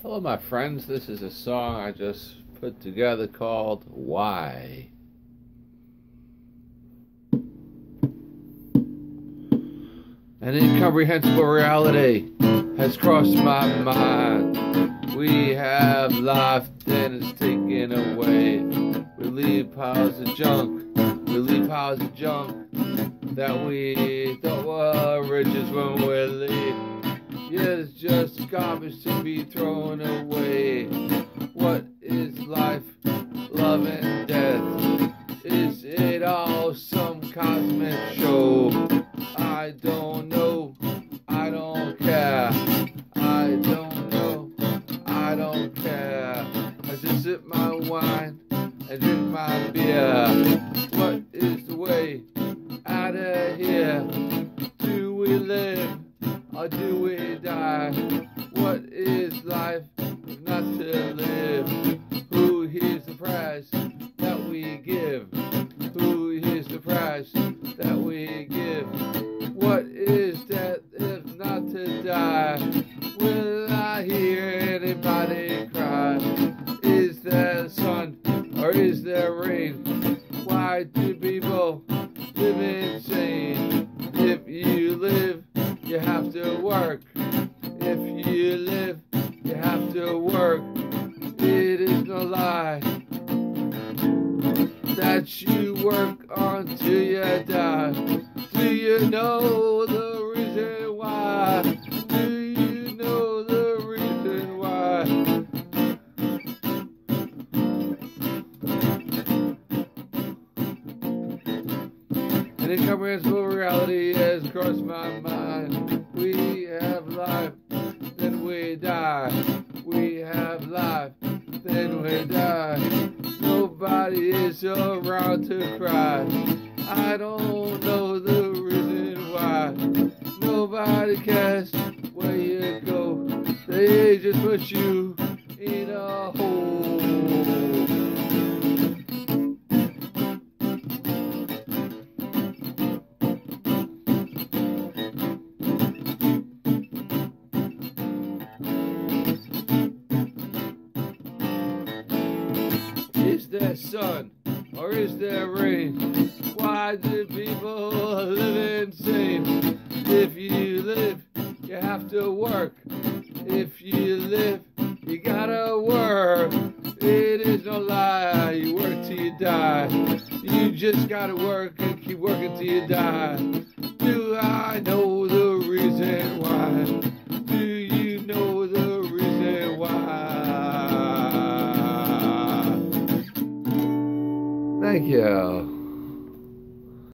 Hello, my friends. This is a song I just put together called Why. An incomprehensible reality has crossed my mind. We have life, then it's taken away. We leave piles of junk, we leave piles of junk that we thought were riches when we leave. It's just garbage to be thrown away. What is life, love, and death? Is it all some cosmic show? I don't know. I don't care. I don't know. I don't care. I just sip my wine and drink my beer. What is the way out of here? Do we live or do we we give? Who hears the price that we give? What is death if not to die? Will I hear anybody cry? Is there sun or is there rain? Why do people live insane? If you live, you have to work. If you live, you have to work. That you work until you die. Do you know the reason why? Do you know the reason why? An incomprehensible reality has crossed my mind. We have life, then we die. We have life, then we die. Nobody is around to cry. I don't know the reason why. Nobody cares where you go. They just put you Is there sun or is there rain? Why do people live insane? If you live, you have to work. If you live, you gotta work. It is no lie, you work till you die. You just gotta work and keep working till you die. Do I know the Thank you.